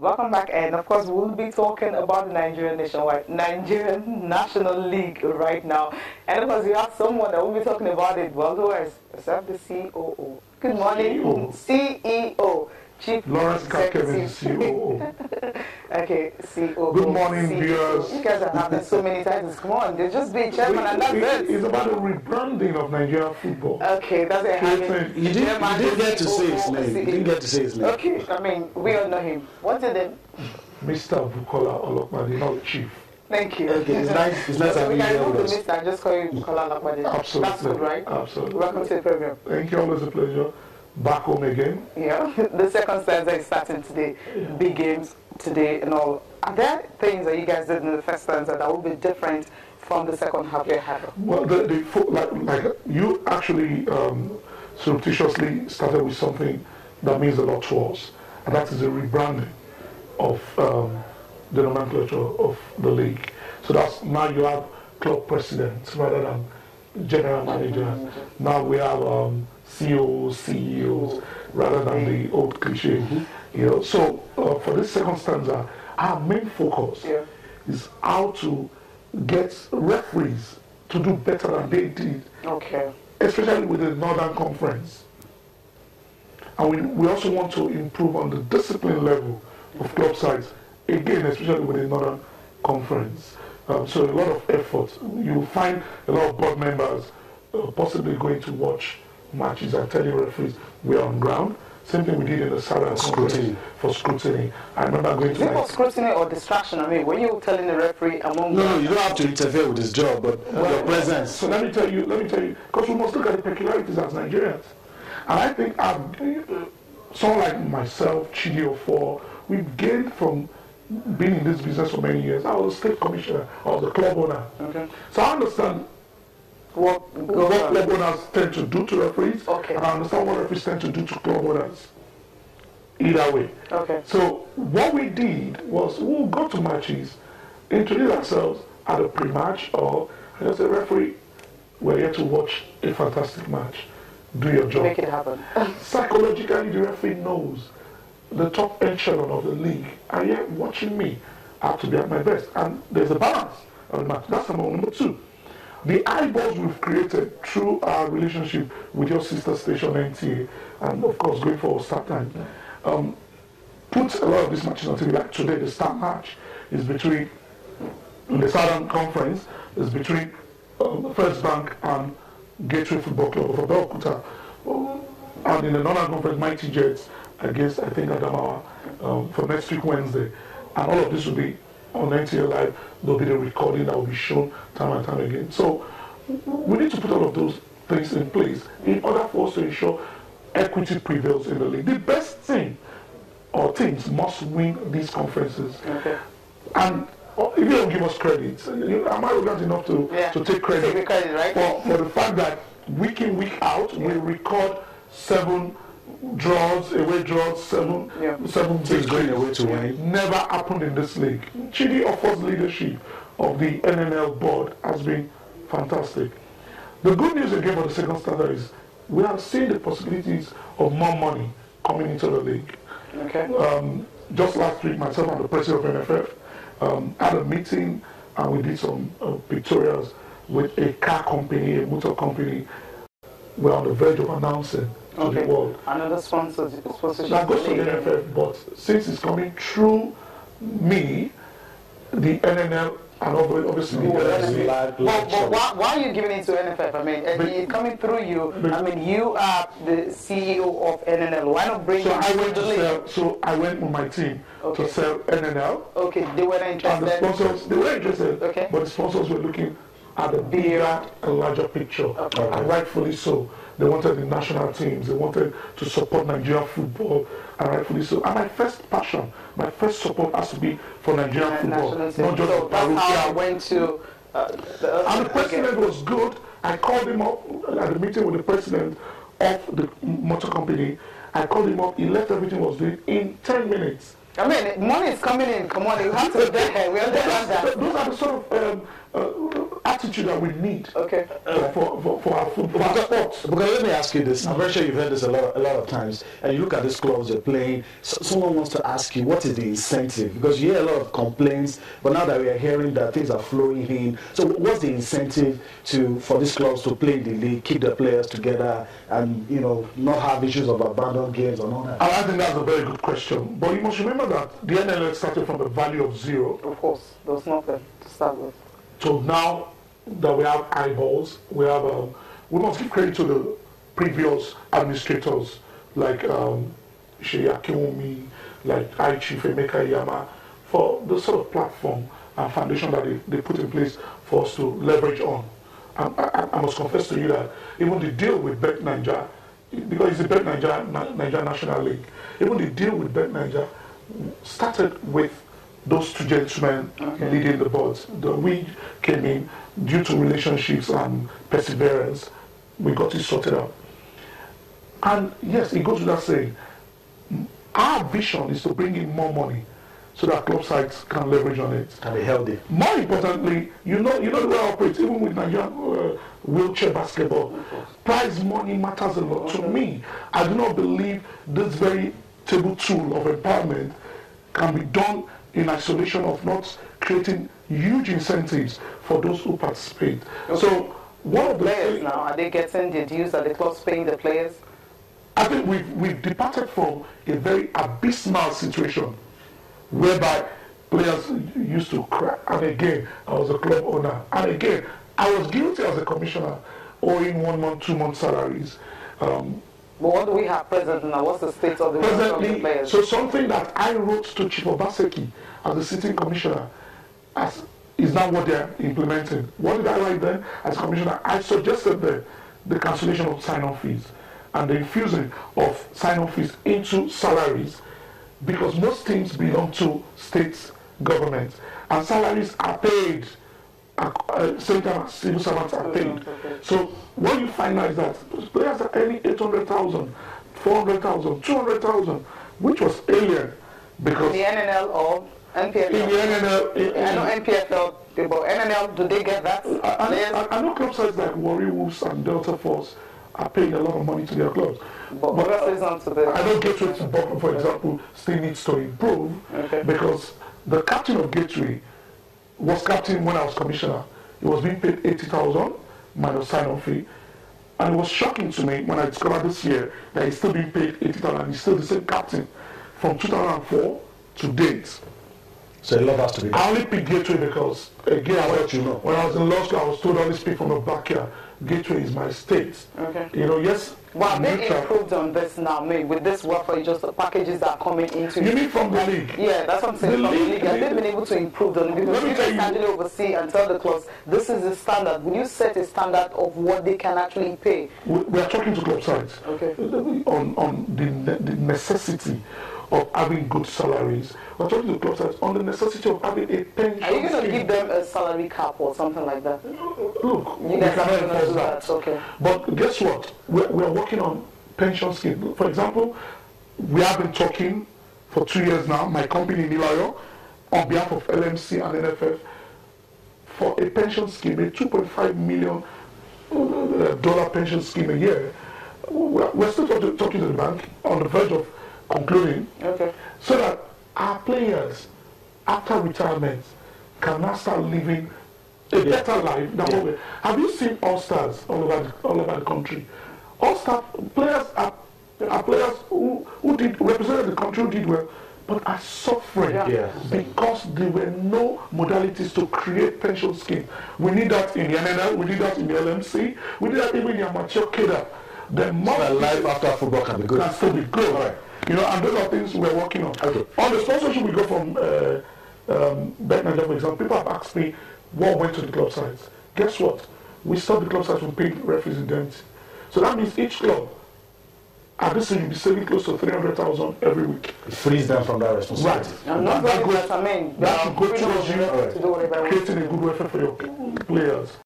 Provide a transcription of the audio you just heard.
Welcome back, and of course, we'll be talking about the Nigerian Nationwide Nigerian National League right now. And of course, we have someone that will be talking about it. Well, who is except the COO? Good morning, CEO. CEO. Chief Lawrence Kakevin, COO. okay, COO. Good morning, CEO. viewers. You guys are having so many titles. Come on, they just be chairman and that's it. It's about the rebranding of Nigerian football. Okay, that's it. I mean, you, didn't, you didn't get to say his name. You didn't get to say his name. Okay, I mean, we all know him. What's his name? Mr. Bukola Olopade, not chief. Thank you. Okay, it's nice. It's nice so having you here with us. Mr. Just call you Bukola Olopade. Absolutely. That's good, right? Absolutely. Welcome to the program. Thank you. Always a pleasure back home again. Yeah, the second stanza is starting today. Yeah. Big games today and all. Are there things that you guys did in the first stanza that will be different from the second half you have? Well, the, the, like, like you actually um, surreptitiously started with something that means a lot to us, and that is the rebranding of um, the nomenclature of the league. So that's now you have club presidents rather than general managers. Now we have um, CEOs, CEOs, rather than the old cliche. You know, so uh, for this second stanza, our main focus yeah. is how to get referees to do better than they did. Okay. Especially with the Northern Conference. And we, we also want to improve on the discipline level of club sides, again, especially with the Northern Conference. Um, so a lot of effort. You'll find a lot of board members uh, possibly going to watch matches and telling referees we're on ground. Same thing we did in the Southern scrutiny for scrutiny. I remember going to. Is it for scrutiny or distraction? I mean, when you're telling the referee among. No, no, you don't have to interfere with his job, but well, your presence. So let me tell you, let me tell you, because we must look at the peculiarities as Nigerians, and I think I've, uh, someone like myself, Chidi Ofor, we've gained from being in this business for many years. I was a state commissioner, I was a club owner. Okay. So I understand what, what club owners tend to do to referees, okay. and I understand what referees tend to do to club owners. Either way. Okay. So what we did was we'll go to matches, introduce ourselves at a pre-match, or as a referee, we're here to watch a fantastic match. Do your job. Make it happen. Psychologically, the referee knows the top echelon of the league, are yet watching me, I have to be at my best. And there's a balance of the match. That's number one. Number two, the eyeballs we've created through our relationship with your sister station NTA, and of course going for start time, um, put a lot of these matches on TV. Like today, the start match is between the Southern Conference is between um, First Bank and Gateway Football Club of Abeokuta, um, and in the Northern Conference, Mighty Jets against I think Adamawa um, for next week Wednesday, and all of this will be on NTA Live, there'll be the recording that will be shown time and time again. So we need to put all of those things in place in order for us to ensure equity prevails in the league. The best thing or teams must win these conferences. Okay. And uh, if you don't give us credit, you, am I arrogant enough to, yeah. to take credit, take credit right? for, for the fact that week in, week out, yeah. we record seven draws, away draws, seven, yeah. seven teams going away to win. Never happened in this league. Chidi Ofor's leadership of the NNL board has been fantastic. The good news again for the second starter is we are seeing the possibilities of more money coming into the league. Okay. Um, just last week, myself and the president of NFF um, had a meeting and we did some uh, pictorials with a car company, a motor company. We're on the verge of announcing okay. to the world. Another sponsor, sponsorship. That goes to the NFF, but since it's coming through me, the NNL and obviously the NFF. But, but why, why, are you giving it to NFF? I mean, eh, but, it's coming through you. I mean, you are the CEO of NNL. Why not bring so I went to sell, So I went with my team okay. to sell NNL. Okay, they were interested. And the sponsors, they were interested. Okay. But the sponsors were looking at the bigger and larger picture, okay. and rightfully so. They wanted the national teams. They wanted to support Nigerian football, and rightfully so. And my first passion, my first support has to be for Nigerian yeah, football, not just so that's how I went to. Uh, the, and the president okay. was good. I called him up at the meeting with the president of the motor company. I called him up. He left everything was doing in 10 minutes. I mean, money is coming in. Come on, you have to be there. We understand that. Those are the sort of um, uh, attitude that we need Okay. uh, for, for, for our football, for sports. Because let me ask you this. I'm very sure you've heard this a lot, a lot of times. And you look at these clubs you're playing. So someone wants to ask you, what is the incentive? Because you hear a lot of complaints, but now that we are hearing that things are flowing in, so what's the incentive to for these clubs to play in the league, keep the players together, and you know not have issues of abandoned games and all that? I think that's a very good question. But you must remember that the NNL started from the value of zero Of course, there was nothing to start with. So now that we have eyeballs, we have um, we must give credit to the previous administrators like um, Akiwumi, like I Chief Emeka Inyama, for the sort of platform and foundation that they, they put in place for us to leverage on. I, I must confess to you that even the deal with Bet9ja, because it's the Bet9ja, Niger National League, even the deal with Bet9ja started with those two gentlemen leading the boards. The, we came in due to relationships and perseverance. We got it sorted out. And yes, it goes without saying, our vision is to bring in more money so that club sites can leverage on it. And be healthy. More importantly, you know, you know the way I operate, even with Nigerian uh, wheelchair basketball, prize money matters a lot to me. I do not believe this very table tool of empowerment can be done in isolation of not creating huge incentives for those who participate. So one of the Players now, are they getting dues? Are the clubs paying the players? I think we've, we've departed from a very abysmal situation whereby players used to cry. And again, I was a club owner. And again, I was guilty as a commissioner owing one month, two month salaries. Um, But what do we have present now? What's the state of the, presently, players? so something that I wrote to Chief Obaseki as the sitting commissioner as, is not what they're implementing. What did I write then as commissioner? I suggested the, the cancellation of sign-on fees and the infusion of sign-on fees into salaries because most teams belong to state governments and salaries are paid uh, same time as civil servants are paid. So what you find now is that players are earning 800,000, 400,000, 200,000, which was alien because the NNL or NPFL? in the NNL, in- I know NPFL, but NNL, do they get that? I, I, I, know club sites like Warri Wolves and Delta Force are paying a lot of money to their clubs. But what else is on to the... I know Gateway Football, for example, still needs to improve Okay. because the captain of Gateway was captain when I was commissioner. He was being paid 80,000 minus sign-on fee. And it was shocking to me when I discovered this year that he's still being paid 80,000 and he's still the same captain from 2004 to date. So a lot has to be done. I only picked Gateway because, again, I What you know. when I was in law school, I was told all these people from the backyard, Gateway is my state. Okay. You know, yes, Well, they improved on this now, maybe with this welfare, just the packages that are coming into You mean from the league? Yeah, that's what I'm saying. The From the league- league, have been able to improve on it? Because Let me you can actually oversee and tell the clubs, this is the standard. Will you set a standard of what they can actually pay? We we are talking to club sides Okay. on, on the, the necessity of having good salaries. We're talking to club sides on the necessity of having a pension Are you going to give them a salary cap or something like that? Look, You we cannot enforce that. that, okay. But guess what? We're, we're working on pension scheme. For example, we have been talking for two years now, my company Nilayo, on behalf of LMC and NFF, for a pension scheme, a 2.5 million uh, dollar pension scheme a year. We're, we're still talking, talking to the bank on the verge of concluding Okay. so that our players after retirement can now start living a better life than what we have you seen all stars all over the, all over the country all star players are, are players who, who did represented the country who did well but are suffering Yeah. Yeah. because there were no modalities to create pension scheme we need that in the NNL we need that in the LMC we need that even in the amateur cadre there must Well, life after football can be good. can still be good. Alright. You know, and those are things we're working on. Okay. On the sponsorship, we go from uh, um, Bet for example. People have asked me what went to the club sites. Guess what? We stopped the club sites from paying referees indemnity. So that means each club, at this stage, you'll be saving close to 300,000 every week. It frees them from that responsibility. I'm not That going goes- that, I that should go freedom towards you the- to do whatever I want. creating a good welfare for your players.